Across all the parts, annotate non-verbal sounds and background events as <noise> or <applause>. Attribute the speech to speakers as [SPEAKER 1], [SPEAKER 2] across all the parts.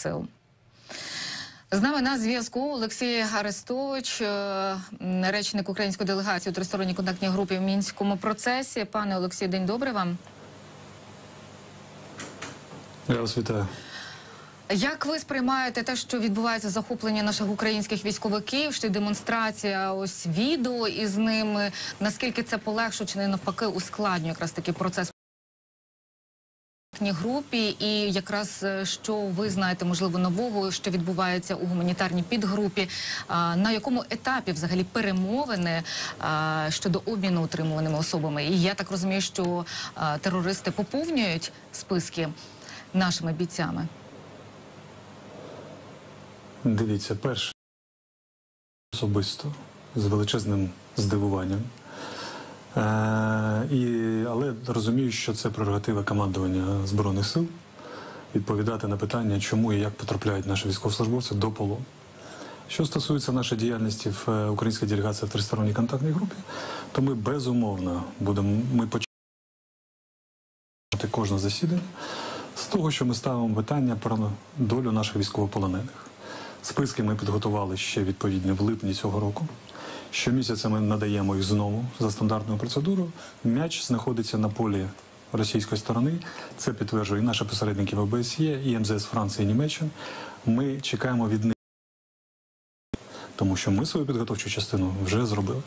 [SPEAKER 1] сил. З нами на зв'язку Олексій Арестович, е, речник української делегації у тристоронній контактній групі в мінському процесі. Пане Олексію, день добрий вам.
[SPEAKER 2] Я вас вітаю.
[SPEAKER 1] Як ви сприймаєте те, що відбувається захоплення наших українських військовиків, що демонстрація ось відео із ними? Наскільки це полегшує чи не навпаки ускладнює якраз такий процес? Групі, і якраз е, що ви знаєте, можливо, нового, що відбувається у гуманітарній підгрупі, на якому етапі взагалі перемовини щодо обміну утримуваними особами? І я так розумію, що терористи поповнюють списки нашими бійцями.
[SPEAKER 2] Дивіться, перше особисто з величезним здивуванням. Е, і, але розумію, що це прерогатива командування Збройних сил відповідати на питання, чому і як потрапляють наші військовослужбовці до полону. Що стосується нашої діяльності в е, українській делегації в тристоронній контактній групі, то ми безумовно будемо ми почати кожне засідання з того, що ми ставимо питання про долю наших військовополонених. Списки ми підготували ще відповідно в липні цього року. Щомісяця ми надаємо їх знову за стандартною процедурою. М'яч знаходиться на полі російської сторони. Це підтверджує і наші посередники в ОБСЄ, і МЗС Франції і Німеччини. Ми чекаємо від них, тому що ми свою підготовчу частину вже зробили.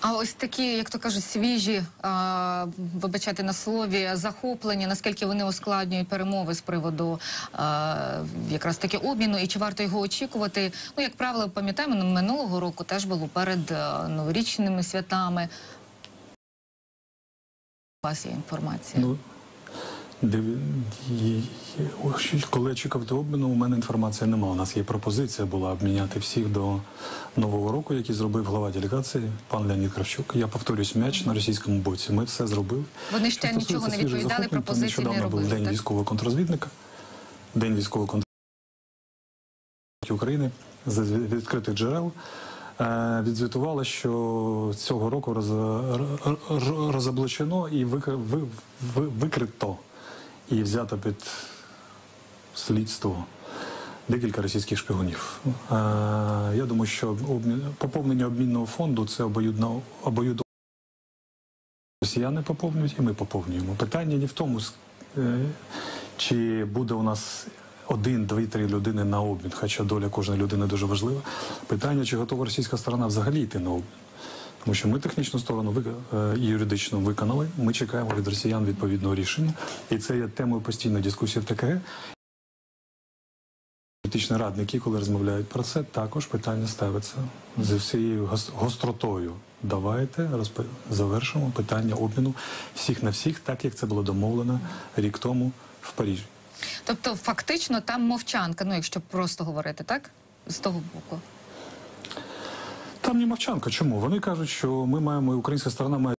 [SPEAKER 1] А ось такі, як то кажуть, свіжі, а, вибачайте на слові, захоплення, наскільки вони ускладнюють перемови з приводу а, якраз таки обміну, і чи варто його очікувати? Ну, як правило, пам'ятаємо, ну, минулого року теж було перед а, новорічними святами. У вас є інформація.
[SPEAKER 2] Ну, див- і- і- ось, коли обміну, у мене інформації немає. У нас є пропозиція була обміняти всіх до нового року, який зробив глава делегації, пан Леонід Кравчук. Я повторюсь, м'яч на російському боці. Ми все зробили.
[SPEAKER 1] Вони ще нічого не відповідали, пропозиції не
[SPEAKER 2] нещодавно був. День
[SPEAKER 1] так?
[SPEAKER 2] військового контрозвідника, День військового контрозвідника України з відкритих джерел. е, Відзвітувала, що цього року роз, розоблачено і вик- ви- ви- викрито і взято під слідство декілька російських шпигунів. Я думаю, що поповнення обмінного фонду це обоюдно обоюдно. Росіяни поповнюють, і ми поповнюємо. Питання не в тому, е, чи буде у нас один, дві, три людини на обмін, хоча доля кожної людини дуже важлива. Питання, чи готова російська сторона взагалі йти на обмін. Тому що ми технічну сторону е, і юридичну виконали. Ми чекаємо від росіян відповідного рішення, і це є темою постійної дискусії в ТКГ. Політичні радники, коли розмовляють про це, також питання ставиться з всією гостротою. Давайте завершимо питання обміну всіх на всіх, так як це було домовлено рік тому в Парижі.
[SPEAKER 1] Тобто, фактично, там мовчанка, ну якщо просто говорити, так? З того боку.
[SPEAKER 2] Там не мовчанка. Чому? Вони кажуть, що ми маємо, українська сторона має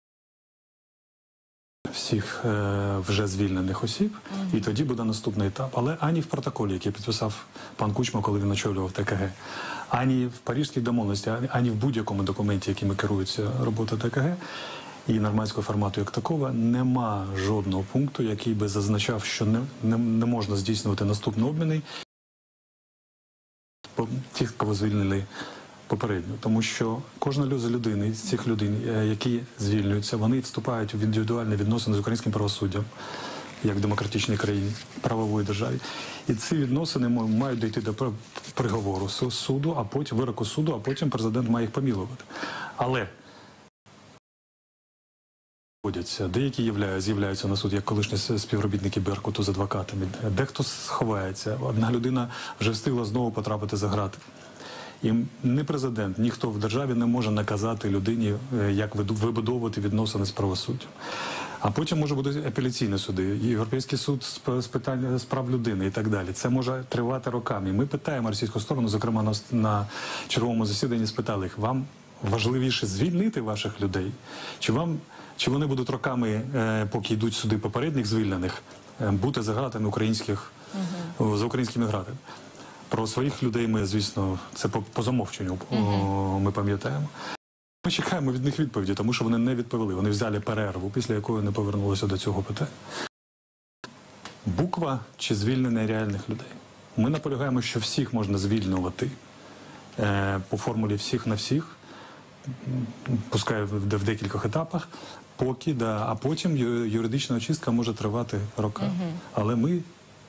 [SPEAKER 2] всіх е, вже звільнених осіб, і тоді буде наступний етап. Але ані в протоколі, який підписав пан Кучма, коли він очолював ТКГ, ані в Парижській домовленості, ані, в будь-якому документі, якими керується робота ТКГ. І нормандського формату як такого нема жодного пункту, який би зазначав, що не, не, не можна здійснювати наступний обміни тих, кого звільнили попередньо, тому що кожна лю- з цих людей, е, які звільнюються, вони вступають в індивідуальні відносини з українським правосуддям. Як демократичній країні, правової державі, і ці відносини мають дійти до пр- приговору суду, а потім вироку суду, а потім президент має їх помілувати. Але. Деякі з'являються на суд як колишні співробітники Беркуту з адвокатами. Дехто сховається. Одна людина вже встигла знову потрапити за грати. І не президент, ніхто в державі не може наказати людині, е, як вибудовувати відносини з правосуддям. А потім може бути апеляційні суди, Європейський суд з питань з прав людини і так далі. Це може тривати роками. Ми питаємо російську сторону, зокрема на, на черговому засіданні, спитали їх, вам важливіше звільнити ваших людей? Чи вам чи вони будуть роками, е, поки йдуть суди попередніх звільнених, е, бути за гратами українських о, за українськими гратами? Про своїх людей ми, звісно, це по, по замовченню ми пам'ятаємо. Ми чекаємо від них відповіді, тому що вони не відповіли. Вони взяли перерву, після якої не повернулися до цього питання. Буква чи звільнення реальних людей? Ми наполягаємо, що всіх можна звільнювати е, по формулі всіх на всіх, пускай в, в декількох етапах, поки да, а потім юридична очистка може тривати роки. Але ми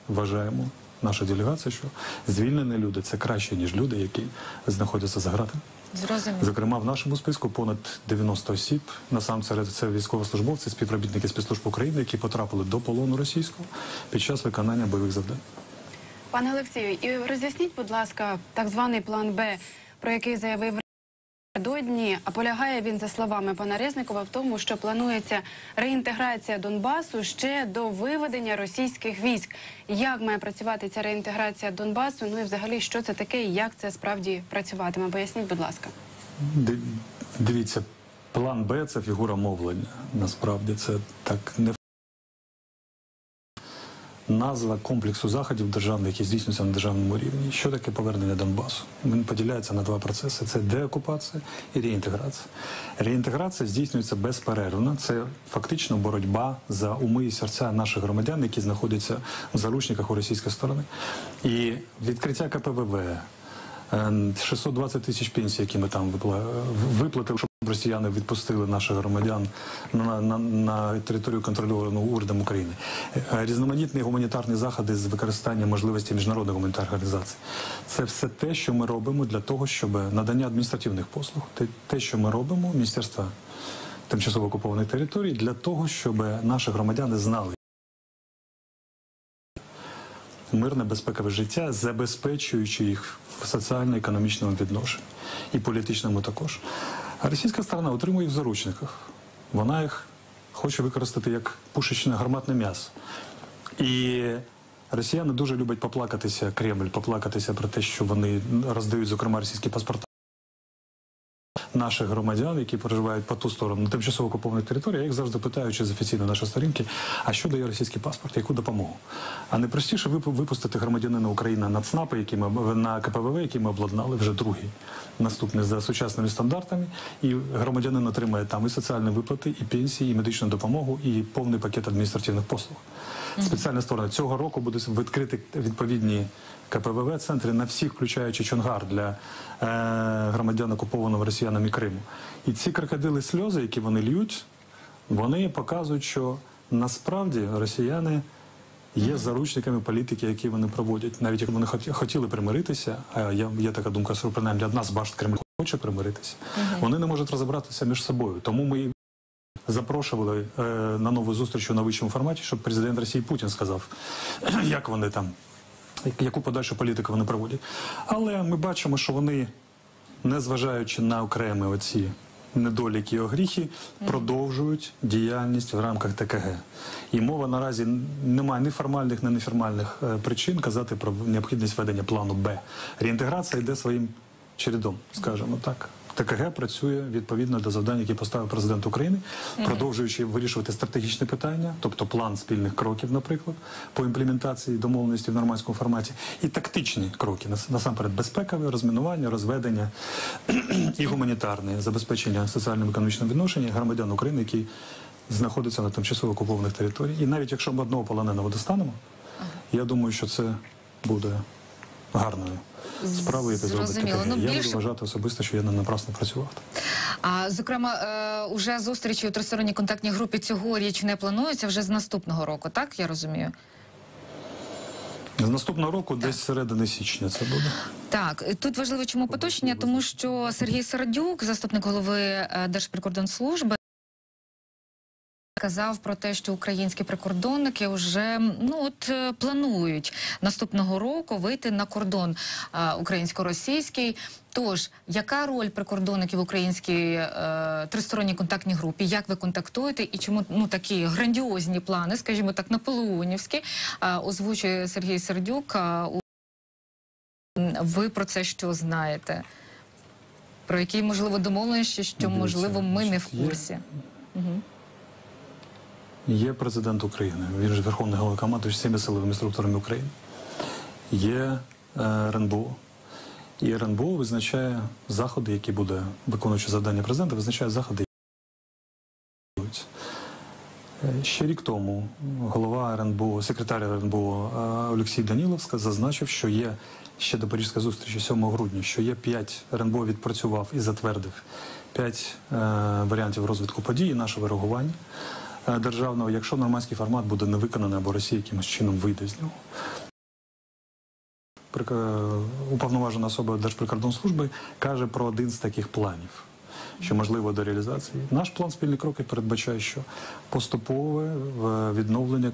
[SPEAKER 2] вважаємо, наша делегація, що звільнені люди це краще, ніж люди, які знаходяться за гратами.
[SPEAKER 1] Зрозуміло.
[SPEAKER 2] Зокрема, в нашому списку понад 90 осіб. Насамперед це військовослужбовці, співробітники спецслужб України, які потрапили до полону російського під час виконання бойових завдань.
[SPEAKER 3] Пане Олексію, і роз'ясніть, будь ласка, так званий план Б, про який заявив напередодні, полягає він за словами пана Резникова в тому, що планується реінтеграція Донбасу ще до виведення російських військ. Як має працювати ця реінтеграція Донбасу? Ну і взагалі, що це таке і як це справді працюватиме? Поясніть, будь ласка.
[SPEAKER 2] Дивіться, план Б це фігура мовлення. Насправді це так не назва комплексу заходів державних, які здійснюються на державному рівні. Що таке повернення Донбасу? Він поділяється на два процеси: це деокупація і реінтеграція. Реінтеграція здійснюється безперервно. Це фактично боротьба за уми і серця наших громадян, які знаходяться в заручниках у російської сторони. І відкриття КПВВ. Е, 620 тисяч пенсій, які ми там виплатили, росіяни відпустили наших громадян на, на, на територію контрольовану урядом України. Е, Різноманітні гуманітарні заходи з використанням можливості міжнародних гуманітарних організацій. Це все те, що ми робимо для того, щоб надання адміністративних послуг, те, те що ми робимо, Міністерства тимчасово окупованих територій, для того, щоб наші громадяни знали. Мирне безпекове життя, забезпечуючи їх в соціально-економічному відношенні і політичному також. Російська сторона отримує їх в заручниках. Вона їх хоче використати як пушечне гарматне м'ясо. І росіяни дуже люблять поплакатися, Кремль, поплакатися про те, що вони роздають, зокрема, російські паспорти наших громадян, які проживають по ту сторону тимчасово окупованих територіях, я їх завжди питаю через офіційно наші сторінки, а що дає російський паспорт, яку допомогу? А не простіше випустити громадянина України на ЦНАПи, які ми на КПВВ, які ми обладнали вже другий, наступний за сучасними стандартами, і громадянин отримає там і соціальні виплати, і пенсії, і медичну допомогу, і повний пакет адміністративних послуг. Спеціальна сторона цього року буде відкрити відповідні КПВВ центри на всіх, включаючи Чонгар для е, громадян окупованого росіянами Криму. І ці крокодили сльози, які вони льють, вони показують, що насправді росіяни є заручниками політики, які вони проводять. Навіть як вони хоті- хотіли примиритися, а я є така думка, що принаймні одна з башт Кремля хоче примиритися, вони не можуть розібратися між собою. Тому ми запрошували е, на нову зустріч у новичому форматі, щоб президент Росії Путін сказав, <clears throat> як вони там, яку подальшу політику вони проводять. Але ми бачимо, що вони, незважаючи на окремі оці недоліки і огріхи, продовжують діяльність в рамках ТКГ. І мова наразі немає ні формальних, ні неформальних е, причин казати про необхідність ведення плану Б. Реінтеграція йде своїм чередом, скажімо так. ТКГ працює відповідно до завдань, які поставив президент України, продовжуючи вирішувати стратегічні питання, тобто план спільних кроків, наприклад, по імплементації домовленості в нормандському форматі, і тактичні кроки насамперед безпекове розмінування, розведення <clears throat> і гуманітарне забезпечення соціально-економічного відношення громадян України, які знаходяться на тимчасово окупованих територіях. І навіть якщо ми одного полоненого достанемо, я думаю, що це буде гарною справою, яка зробить. ТКГ.
[SPEAKER 1] Ну,
[SPEAKER 2] Я
[SPEAKER 1] більше-
[SPEAKER 2] буду вважати особисто, що я не напрасно працював.
[SPEAKER 1] А зокрема, е, уже зустрічі у тристоронній контактній групі цьогоріч не плануються вже з наступного року, так я розумію?
[SPEAKER 2] З наступного року, десь середини січня, це буде.
[SPEAKER 1] Так, тут важливо чому поточнення, тому що Сергій Сердюк, заступник голови е, Держприкордонслужби, казав про те, що українські прикордонники вже ну от е, планують наступного року вийти на кордон е, українсько-російський. Тож, яка роль прикордонників в українській е, тристоронній контактній групі? Як ви контактуєте і чому ну такі грандіозні плани, скажімо так, наполеонівські, е, озвучує Сергій Сердюк? е, ви про це що знаєте? Про які можливо домовленості, що можливо ми не в курсі?
[SPEAKER 2] Є президент України, він же Верховний головнокомандуючий всіми силовими структурами України. Є е, РНБО. І РНБО визначає заходи, які буде виконуючи завдання президента, визначає заходи. Е, Ще рік тому голова РНБО, секретар РНБО е, Олексій Данілов зазначив, що є ще до Парижської зустрічі 7 грудня, що є 5 РНБО відпрацював і затвердив 5 е, варіантів розвитку подій і нашого реагування е, державного, якщо нормандський формат буде не виконаний або Росія якимось чином вийде з нього. Прик- Уповноважена особа Держприкордонслужби каже про один з таких планів, що можливо до реалізації. Наш план спільні кроки передбачає, що поступове е, відновлення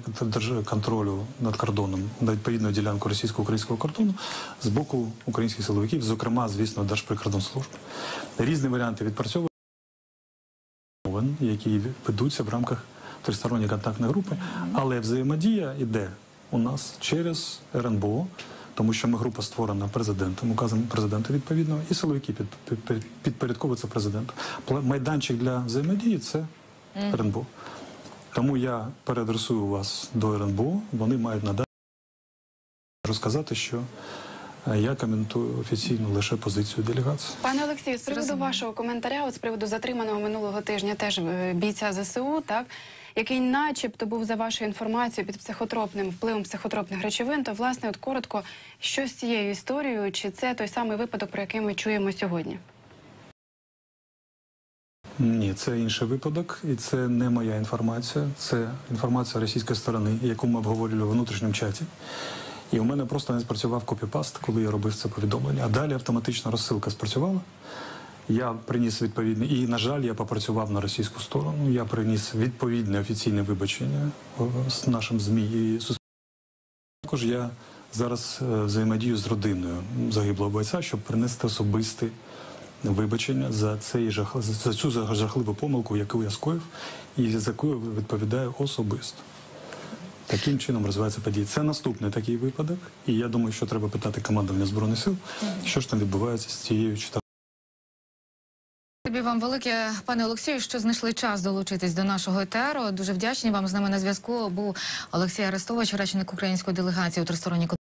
[SPEAKER 2] контролю над кордоном на відповідну ділянку російсько-українського кордону з боку українських силовиків, зокрема, звісно, Держприкордонслужби. Різні варіанти відпрацьовують, які ведуться в рамках тристоронньої контактної групи, але взаємодія йде у нас через РНБО, тому що ми група створена президентом, указом президента відповідного, і силовики під, під, під, підпорядковуються президенту. Майданчик для взаємодії це РНБО. Тому я переадресую вас до РНБО, вони мають надати розказати, що е, я коментую офіційно лише позицію делегації.
[SPEAKER 3] Пане Олексію, з приводу вашого коментаря, от з приводу затриманого минулого тижня теж е, бійця ЗСУ, так який, начебто, був за вашою інформацією під психотропним впливом психотропних речовин, то власне, от коротко, що з цією історією, чи це той самий випадок, про який ми чуємо сьогодні?
[SPEAKER 2] Ні, це інший випадок, і це не моя інформація. Це інформація російської сторони, яку ми обговорювали в внутрішньому чаті. І у мене просто не спрацював копіпаст, коли я робив це повідомлення. А далі автоматична розсилка спрацювала. Я приніс відповідний, і, на жаль, я попрацював на російську сторону. Я приніс відповідне офіційне вибачення з нашим ЗМІ і суспільством. Також я зараз е, взаємодію з родиною загиблого бойця, щоб принести особисте вибачення за цей жах за цю жах- жахливу помилку, яку я скоїв, і за яку відповідаю особисто. Таким чином розвиваються події. Це наступний такий випадок, і я думаю, що треба питати командування збройних сил, що ж там відбувається з цією чотирнадцятою
[SPEAKER 1] Тобі вам велике, пане Олексію, що знайшли час долучитись до нашого етеру. Дуже вдячні вам з нами на зв'язку. Був Олексій Арестович, речник української делегації у тристоронній